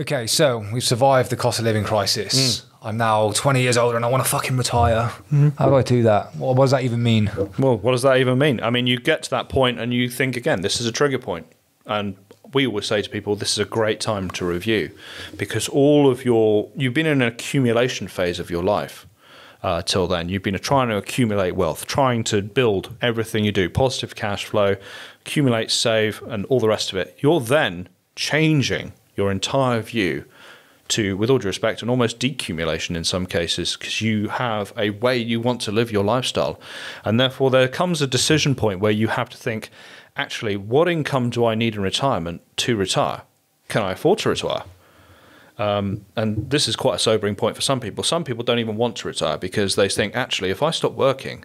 Okay, so we've survived the cost of living crisis. I'm now 20 years older and I want to fucking retire. How do I do that? What, what does that even mean? Well, what does that even mean? I mean, you get to that point and you think again, this is a trigger point. And we always say to people, this is a great time to review because all of your, you've been in an accumulation phase of your life. Uh, till then, you've been trying to accumulate wealth, trying to build everything you do, positive cash flow, accumulate, save, and all the rest of it. You're then changing your entire view to, with all due respect, an almost decumulation in some cases because you have a way you want to live your lifestyle. And therefore, there comes a decision point where you have to think actually, what income do I need in retirement to retire? Can I afford to retire? Um, and this is quite a sobering point for some people. Some people don't even want to retire because they think, actually, if I stop working,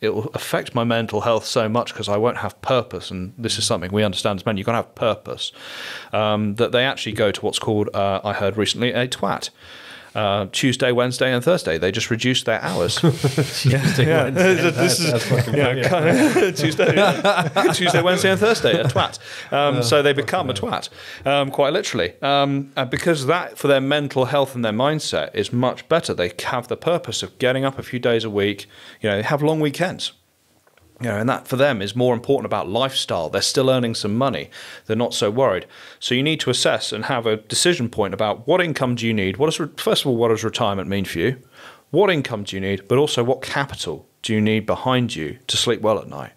it will affect my mental health so much because I won't have purpose. And this is something we understand as men, you've got to have purpose. Um, that they actually go to what's called, uh, I heard recently, a twat. Uh, Tuesday, Wednesday, and Thursday. They just reduced their hours. Tuesday, Yeah, Wednesday, this is- that's yeah, kind of- Tuesday, yeah. Tuesday, Wednesday, and Thursday, a twat. Um, so they become a twat, um, quite literally, um, and because that for their mental health and their mindset is much better. They have the purpose of getting up a few days a week. You know, they have long weekends. You know, and that for them is more important about lifestyle. They're still earning some money. They're not so worried. So you need to assess and have a decision point about what income do you need? What re- first of all, what does retirement mean for you? What income do you need? But also, what capital do you need behind you to sleep well at night?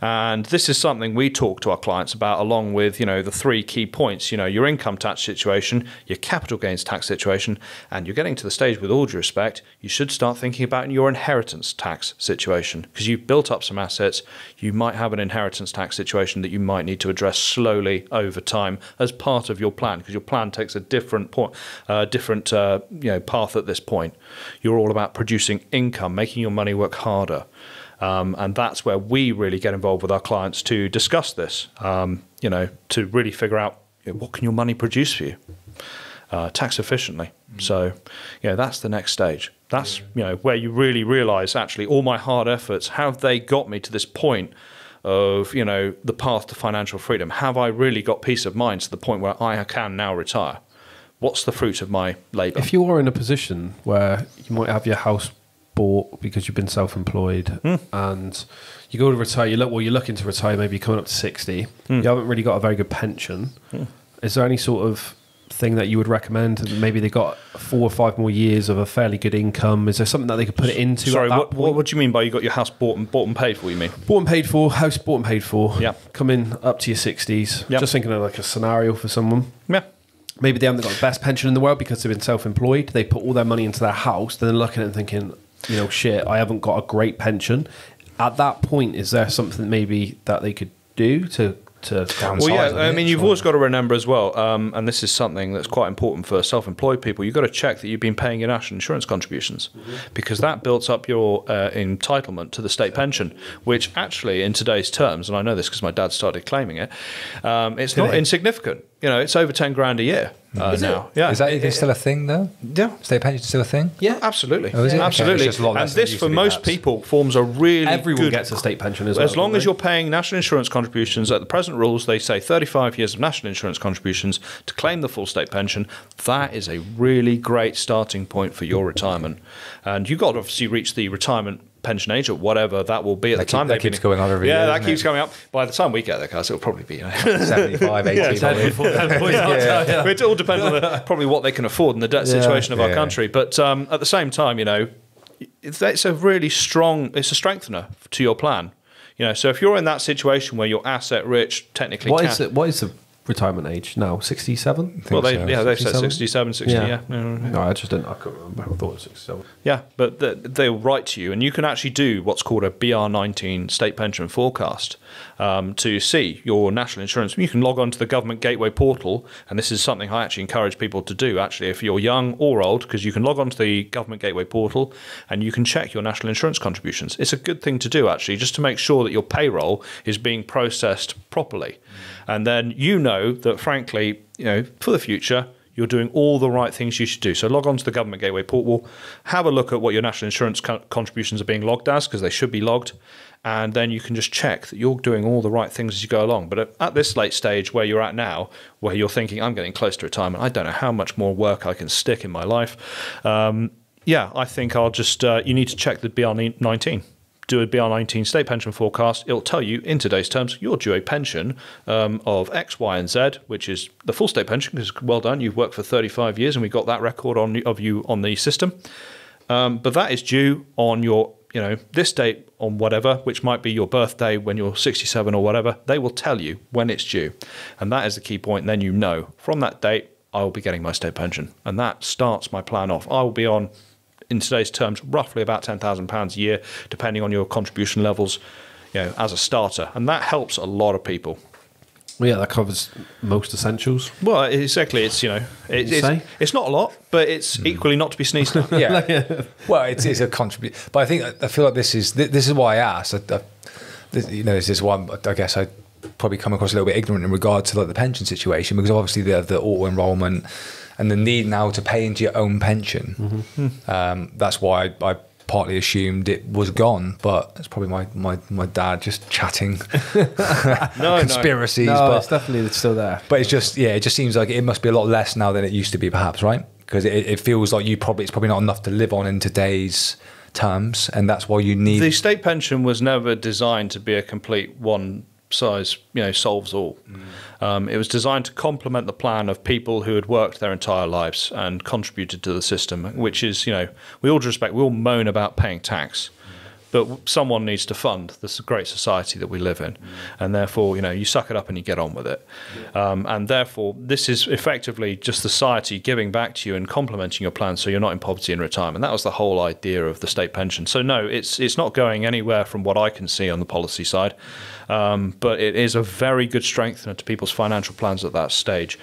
And this is something we talk to our clients about, along with you know the three key points. You know your income tax situation, your capital gains tax situation, and you're getting to the stage with all due respect, you should start thinking about your inheritance tax situation because you've built up some assets. You might have an inheritance tax situation that you might need to address slowly over time as part of your plan because your plan takes a different point, uh, different uh, you know path at this point. You're all about producing income, making your money work harder. Um, and that's where we really get involved with our clients to discuss this. Um, you know, to really figure out you know, what can your money produce for you uh, tax efficiently. So, you know, that's the next stage. That's you know where you really realise actually all my hard efforts have they got me to this point of you know the path to financial freedom. Have I really got peace of mind to the point where I can now retire? What's the fruit of my labour? If you are in a position where you might have your house because you've been self-employed Hmm. and you go to retire, you look well, you're looking to retire, maybe you're coming up to sixty. Hmm. You haven't really got a very good pension. Is there any sort of thing that you would recommend? Maybe they got four or five more years of a fairly good income. Is there something that they could put it into? Sorry, at that what, what, what do you mean by you got your house bought and bought and paid for? You mean? Bought and paid for, house bought and paid for. Yeah. Coming up to your 60s. Yeah. Just thinking of like a scenario for someone. Yeah. Maybe they haven't got the best pension in the world because they've been self employed. They put all their money into their house. Then they're looking at it and thinking, you know, shit, I haven't got a great pension. At that point, is there something maybe that they could do to, to Downsize Well, yeah, I mean, you've always got to remember as well, um, and this is something that's quite important for self-employed people. You've got to check that you've been paying your national insurance contributions, because that builds up your uh, entitlement to the state pension, which actually, in today's terms, and I know this because my dad started claiming it, um, it's not it? insignificant. You know, it's over ten grand a year uh, now. Yeah, Is that even still a thing though? yeah. State pension is still a thing? Yeah, absolutely. Oh, is it? Okay, Absolutely. it's just a lot and less than it this, for most perhaps. people, forms a really Everyone good gets a state pension as well. as long as they? you're paying national insurance contributions at the present rules, they say 35 years of national insurance contributions to claim the full state pension. That is a really great starting point for your retirement. And you've got to obviously reach the retirement pension age or whatever that will be at That the time. that they've been- keeps going on every yeah, year, that keeps it? coming up. By the time we get there, guys, it'll probably be. You know, 75, 80 probably. yeah. It all depends on the, probably what they can afford and the debt situation of our country. But um, at the same time, you know, it's, a really strong, it's a strengthener to your plan. You know, so if you're in that situation where you're asset rich, technically, What is it? What is the retirement age now? 67? Well, they, so. yeah, they've said 67? 67, 60, yeah. yeah. yeah. No, I just didn't. I couldn't remember. I thought it was 67. Yeah, but th they'll write to you, and you can actually do what's called a BR19 state pension forecast um, to see your national insurance. You can log on to the government gateway portal, and this is something I actually encourage people to do. Actually, if you're young or old, because you can log on to the government gateway portal and you can check your national insurance contributions. It's a good thing to do actually, just to make sure that your payroll is being processed properly, and then you know that frankly, you know, for the future you're doing all the right things you should do. So log on to the Government Gateway portal, have a look at what your national insurance co- contributions are being logged as, because they should be logged, and then you can just check that you're doing all the right things as you go along. But at, at this late stage where you're at now, where you're thinking, I'm getting close to retirement, I don't know how much more work I can stick in my life. Um, yeah, I think I'll just, uh, you need to check the BR19 do a BR19 state pension forecast, it'll tell you in today's terms you're due a pension um, of X, Y, and Z, which is the full state pension. Because well done, you've worked for 35 years, and we got that record on of you on the system. Um, but that is due on your you know this date on whatever, which might be your birthday when you're 67 or whatever. They will tell you when it's due, and that is the key point. Then you know from that date I will be getting my state pension, and that starts my plan off. I will be on in today's terms, roughly about £10,000 a year, depending on your contribution levels, you know, as a starter. And that helps a lot of people. Well, yeah, that covers most essentials. Well, exactly. It's, you know, it, it's, say? it's not a lot, but it's hmm. equally not to be sneezed at. Yeah. well, it's, it's a contribute, but I think I feel like this is this is why I asked. I, I, this, you know, this is why I'm, I guess I probably come across a little bit ignorant in regard to like the pension situation because obviously the the auto enrollment and the need now to pay into your own pension. Mm-hmm. Um, that's why I, I partly assumed it was gone, but it's probably my, my, my dad just chatting no. conspiracies. No, but it's definitely it's still there. but it's just yeah, it just seems like it must be a lot less now than it used to be, perhaps, right? Because it, it feels like you probably it's probably not enough to live on in today's terms, and that's why you need. The state pension was never designed to be a complete one size, you know, solves all. Um, it was designed to complement the plan of people who had worked their entire lives and contributed to the system, which is, you know, we all due respect, we all moan about paying tax. But someone needs to fund this great society that we live in, and therefore, you know, you suck it up and you get on with it. Um, and therefore, this is effectively just society giving back to you and complementing your plan, so you're not in poverty in retirement. That was the whole idea of the state pension. So no, it's it's not going anywhere from what I can see on the policy side, um, but it is a very good strengthener to people's financial plans at that stage.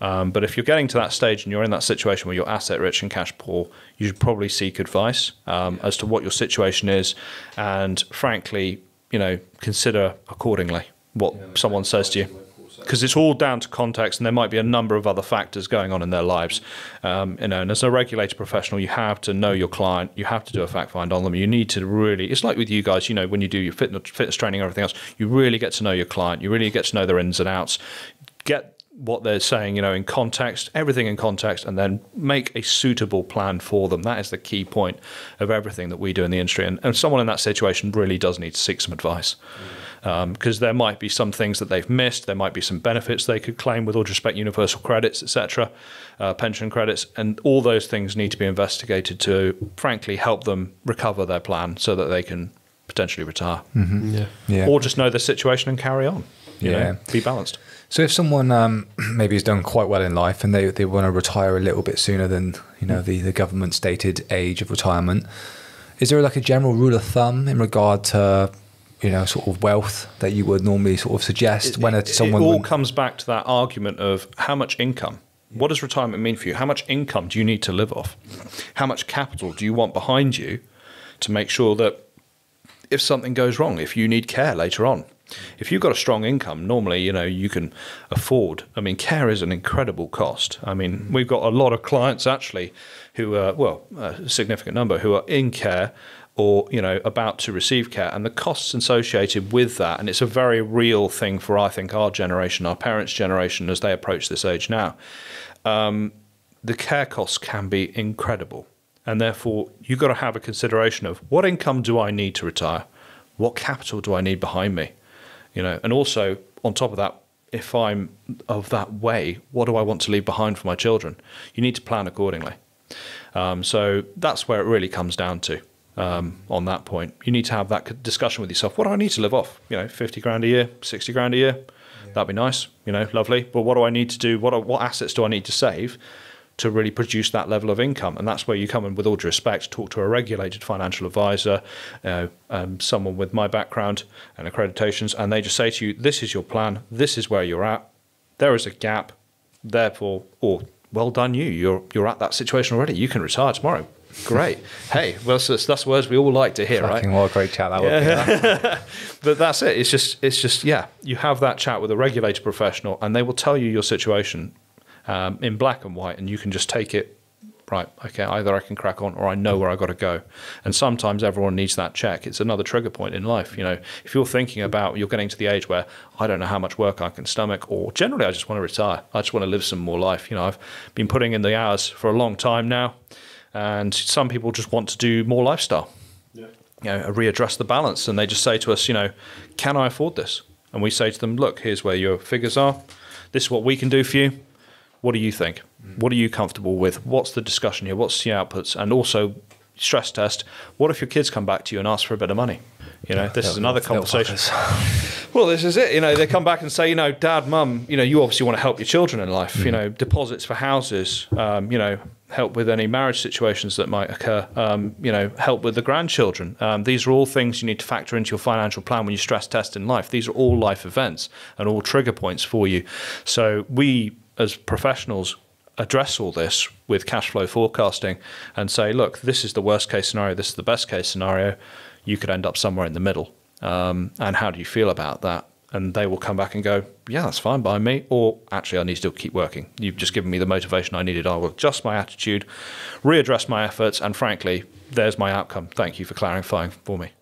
Um, but if you're getting to that stage and you're in that situation where you're asset rich and cash poor, you should probably seek advice um, as to what your situation is, and frankly, you know, consider accordingly what someone says to you. Because it's all down to context, and there might be a number of other factors going on in their lives. Um, you know, and as a regulated professional, you have to know your client. You have to do a fact find on them. You need to really. It's like with you guys. You know, when you do your fitness, fitness training and everything else, you really get to know your client. You really get to know their ins and outs. Get what they're saying, you know, in context, everything in context, and then make a suitable plan for them. That is the key point of everything that we do in the industry. And, and someone in that situation really does need to seek some advice because there might be some things that they've missed. There might be some benefits they could claim with all due respect, universal credits, etc., uh, pension credits, and all those things need to be investigated to, frankly, help them recover their plan so that they can potentially retire Yeah. yeah. or just know the situation and carry on. Yeah. know, be balanced. So if someone um, maybe has done quite well in life and they, they want to retire a little bit sooner than you know the, the government stated age of retirement, is there like a general rule of thumb in regard to you know sort of wealth that you would normally sort of suggest when it, someone it all would- comes back to that argument of how much income. What does retirement mean for you? How much income do you need to live off? How much capital do you want behind you to make sure that if something goes wrong, if you need care later on, if you've got a strong income, normally you know you can afford. I mean, care is an incredible cost. I mean, we've got a lot of clients actually who are well, a significant number who are in care or you know about to receive care, and the costs associated with that. And it's a very real thing for I think our generation, our parents' generation, as they approach this age now. Um, the care costs can be incredible. And therefore, you've got to have a consideration of what income do I need to retire? What capital do I need behind me? You know, and also on top of that, if I'm of that way, what do I want to leave behind for my children? You need to plan accordingly. Um, so that's where it really comes down to. Um, on that point, you need to have that discussion with yourself. What do I need to live off? You know, fifty grand a year, sixty grand a year. That'd be nice. You know, lovely. But what do I need to do? What what assets do I need to save to really produce that level of income? And that's where you come in, with all due respect, talk to a regulated financial advisor, you know, um, someone with my background and accreditations, and they just say to you, "This is your plan. This is where you're at. There is a gap. Therefore, or well done, you. You're you're at that situation already. You can retire tomorrow. Great. hey, well, that's, that's words we all like to hear, right? Fucking what a great chat that would be. But that's it. It's just, it's just, yeah. You have that chat with a regulated professional, and they will tell you your situation, um, in black and white, and you can just take it. Right, okay, either I can crack on or I know where I got to go. And sometimes everyone needs that check. It's another trigger point in life. You know, if you're thinking about you're getting to the age where I don't know how much work I can stomach, or generally I just want to retire. I just want to live some more life. You know, I've been putting in the hours for a long time now, and some people just want to do more lifestyle Yeah. you know, readdress the balance. And they just say to us, you know, can I afford this? And we say to them, look, here's where your figures are. This is what we can do for you. What do you think? What are you comfortable with? What's the discussion here? What's the outputs? And also, stress test. What if your kids come back to you and ask for a bit of money? You know, this is another conversation. Well, this is it. You know, they come back and say, you know, dad, mum, you know, you obviously want to help your children in life. You know, deposits for houses. Um, you know, help with any marriage situations that might occur. Um, you know, help with the grandchildren. Um, these are all things you need to factor into your financial plan when you stress test in life. These are all life events and all trigger points for you. So we, as professionals, address all this with cash flow forecasting and say, look, this is the worst case scenario. This is the best case scenario. You could end up somewhere in the middle. Um, and how do you feel about that? And they will come back and go, yeah, that's fine by me. Or actually, I need to keep working. You've just given me the motivation I needed. I will adjust my attitude, readdress my efforts, and frankly, there's my outcome. Thank you for clarifying for me.